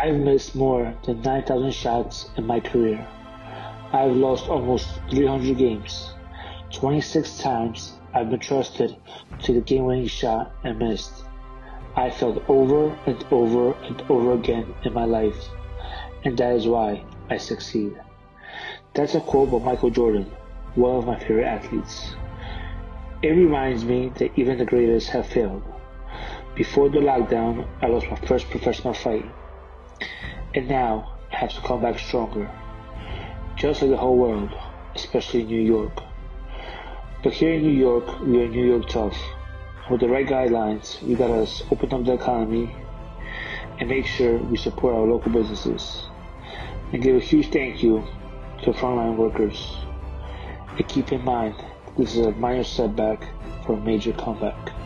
I've missed more than 9,000 shots in my career. I've lost almost 300 games. 26 times I've been trusted to the game winning shot and missed. I failed over and over and over again in my life, and that is why I succeed. That's a quote by Michael Jordan, one of my favorite athletes. It reminds me that even the greatest have failed. Before the lockdown, I lost my first professional fight, and now I have to come back stronger. Just like the whole world, especially New York. But here in New York, we are New York tough. With the right guidelines, we gotta open up the economy and make sure we support our local businesses. And give a huge thank you to frontline workers. And keep in mind, this is a minor setback for a major comeback.